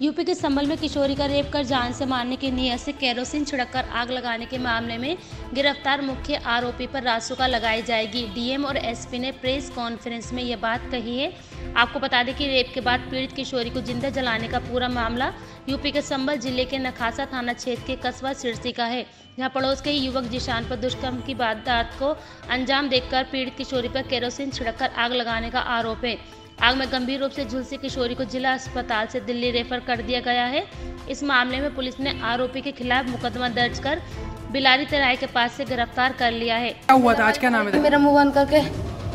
UP के संभल में किशोरी का रेप कर जान से मारने की नीयत से केरोसिन छिड़ककर आग लगाने के मामले में गिरफ़्तार मुख्य आरोपी पर रासुका लगाई जाएगी। डीएम और एसपी ने प्रेस कॉन्फ्रेंस में यह बात कही है। आपको बता दें कि रेप के बाद पीड़ित किशोरी को ज़िंदा जलाने का पूरा मामला यूपी के संभल ज़िले के नखासा थाना क्षेत्र के कस्बा सिरसी का है। जहाँ पड़ोस के युवक जिशान पर दुष्कर्म की वारदात को अंजाम देकर पीड़ित किशोरी पर केरोसिन छिड़ककर आग लगाने का आरोप है। आग में गंभीर रूप से झुलसी किशोरी को जिला अस्पताल से दिल्ली रेफर कर दिया गया है। इस मामले में पुलिस ने आरोपी के खिलाफ मुकदमा दर्ज कर बिलारी तराई के पास से गिरफ़्तार कर लिया है। क्या हुआ था? आज क्या नाम है? मेरा मुँह बंद करके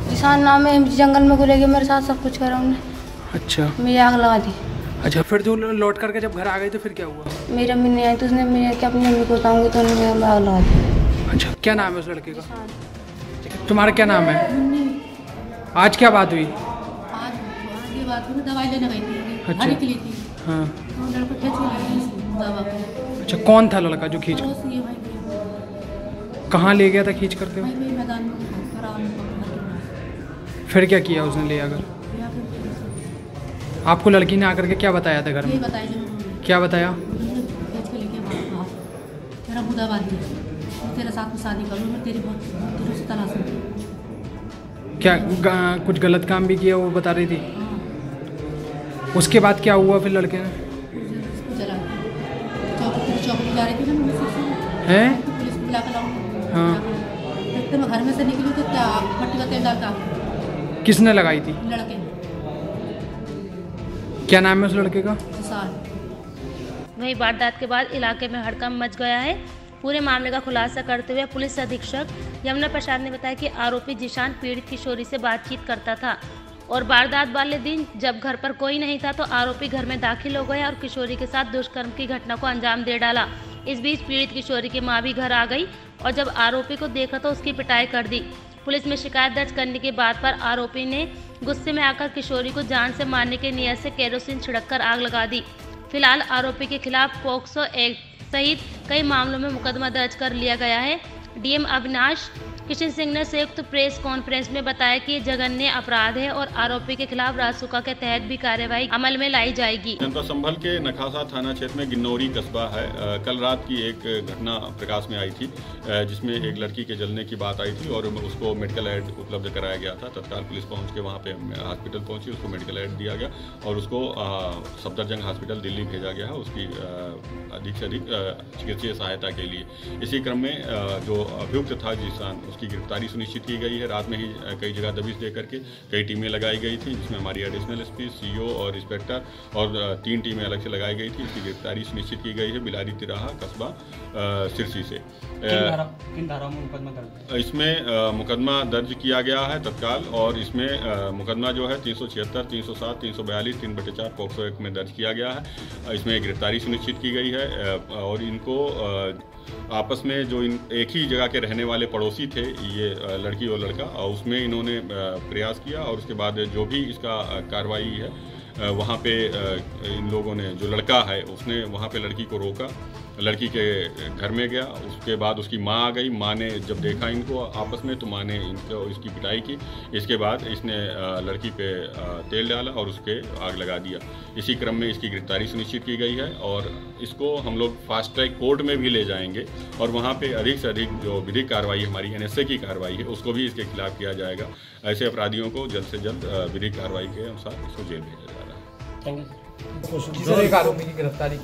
किसान नाम है जंगल में घुले मेरे साथ सब कुछ करा उन्होंने अच्छा। मेरी आग लगा दी। अच्छा फिर जो लौट करके जब घर आ गई तो फिर क्या हुआ? मेरी अम्मी नहीं आई तो उसने मेरे क्या अपनी अम्मी को बताऊँगी तो उन्होंने आग लगा दी। अच्छा क्या नाम है उस लड़के का? तुम्हारा क्या नाम है? आज क्या बात हुई? आज ये दवाई लेने गई थी। अच्छा। हरी के थी। हाँ। तो लड़का खेच दवा अच्छा कौन था लड़का जो खींच कहाँ ले गया था खींच करते होने फिर क्या किया उसने ले आकर? आपको लड़की ने आकर के क्या बताया था घर में? क्या बताया? तेरा तेरे साथ में शादी करूँ मैं तेरी बहुत दिनों से तलाश क्या कुछ गलत काम भी किया वो बता रही थी? उसके बाद क्या हुआ फिर लड़के ने? हैं? हाँ। घर में से निकली तो क्या मट्टी का तेल डालता? किसने लगाई थी? लड़के क्या नाम है उस लड़के का? वही वारदात के बाद इलाके में हड़कंप मच गया है। पूरे मामले का खुलासा करते हुए पुलिस अधीक्षक यमुना प्रसाद ने बताया कि आरोपी जिशान पीड़ित किशोरी से बातचीत करता था। और वारदात वाले दिन जब घर पर कोई नहीं था तो आरोपी घर में दाखिल हो गया और किशोरी के साथ दुष्कर्म की घटना को अंजाम दे डाला। इस बीच पीड़ित किशोरी की माँ भी घर आ गई और जब आरोपी को देखा तो उसकी पिटाई कर दी। पुलिस में शिकायत दर्ज करने के बाद पर आरोपी ने गुस्से में आकर किशोरी को जान से मारने की नियत से केरोसिन छिड़ककर आग लगा दी। फ़िलहाल आरोपी के खिलाफ पोक्सो एक्ट सहित कई मामलों में मुकदमा दर्ज कर लिया गया है। डीएम अविनाश किशन सिंह ने संयुक्त प्रेस कॉन्फ्रेंस में बताया कि जघन्य अपराध है और आरोपी के खिलाफ रासुका के तहत भी कार्यवाही अमल में लाई जाएगी। जनपद संभल के नखासा थाना क्षेत्र में गिन्नौरी कस्बा है। कल रात की एक घटना प्रकाश में आई थी जिसमें एक लड़की के जलने की बात आई थी और उसको मेडिकल एड उपलब्ध कराया गया था। तत्काल पुलिस पहुँच के वहाँ पे हॉस्पिटल पहुँची उसको मेडिकल एड दिया गया और उसको सफदरजंग हॉस्पिटल दिल्ली भेजा गया। है उसकी अधिक से अधिक चिकित्सीय सहायता के लिए। इसी क्रम में अ, जो अभियुक्त था जिसान उसकी गिरफ्तारी सुनिश्चित की गई है। रात में ही कई जगह दबिश दे करके कई टीमें लगाई गई थी जिसमें हमारी एडिशनल एसपी सीईओ और इंस्पेक्टर और तीन टीमें अलग से लगाई गई थी। इसकी गिरफ्तारी सुनिश्चित की गई है बिलारी तिराहा कस्बा सिरसी से। किन धाराओं में मुकदमा दर्ज? इसमें मुकदमा दर्ज किया गया है तत्काल और इसमें मुकदमा जो है तीन सौ छिहत्तर तीन सौ सात तीन सौ बयालीस तीन बटे चार पॉक्सो एक्ट में दर्ज किया गया है। इसमें गिरफ्तारी सुनिश्चित की गई है। और इनको आपस में जो इन एक ही जगह के रहने वाले पड़ोसी थे ये लड़की और लड़का। और उसमें इन्होंने प्रयास किया और उसके बाद जो भी इसका कार्रवाई है वहाँ पे इन लोगों ने, जो लड़का है, उसने वहाँ पे लड़की को रोका। लड़की के घर में गया, उसके बाद उसकी माँ आ गई। माँ ने जब देखा इनको आपस में तो माँ ने इनको, इसकी पिटाई की। इसके बाद इसने लड़की पे तेल डाला और उसके आग लगा दिया। इसी क्रम में इसकी गिरफ्तारी सुनिश्चित की गई है और इसको हम लोग फास्ट ट्रैक कोर्ट में भी ले जाएँगे और वहाँ पे अधिक से अधिक जो विधिक कार्रवाई, हमारी एनएसए की कार्रवाई है, उसको भी इसके खिलाफ किया जाएगा। ऐसे अपराधियों को जल्द से जल्द विधिक कार्रवाई के अनुसार इसको जेल भेजा जा रहा है। गिरफ्तारी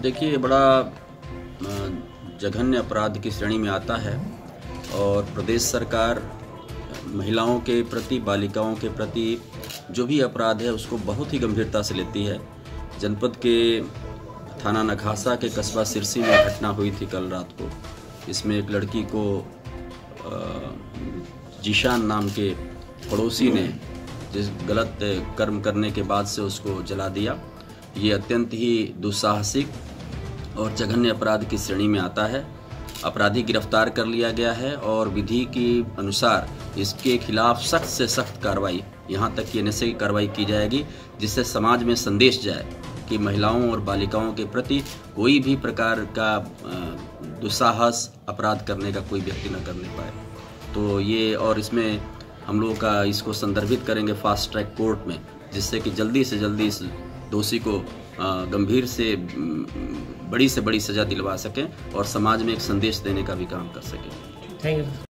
देखिए बड़ा जघन्य अपराध की श्रेणी में आता है और प्रदेश सरकार महिलाओं के प्रति, बालिकाओं के प्रति जो भी अपराध है, उसको बहुत ही गंभीरता से लेती है। जनपद के थाना नखासा के कस्बा सिरसी में घटना हुई थी कल रात को। इसमें एक लड़की को जीशान नाम के पड़ोसी ने जिस गलत कर्म करने के बाद से उसको जला दिया। ये अत्यंत ही दुस्साहसिक और जघन्य अपराध की श्रेणी में आता है। अपराधी गिरफ़्तार कर लिया गया है और विधि के अनुसार इसके खिलाफ सख्त से सख्त कार्रवाई, यहाँ तक कि एनएसए की कार्रवाई की जाएगी, जिससे समाज में संदेश जाए कि महिलाओं और बालिकाओं के प्रति कोई भी प्रकार का दुस्साहस, अपराध करने का कोई व्यक्ति न करने पाए। तो ये और इसमें हम लोग का इसको संदर्भित करेंगे फास्ट ट्रैक कोर्ट में, जिससे कि जल्दी से जल्दी इस दोषी को गंभीर से बड़ी से बड़ी सजा दिलवा सकें और समाज में एक संदेश देने का भी काम कर सकें। Thank you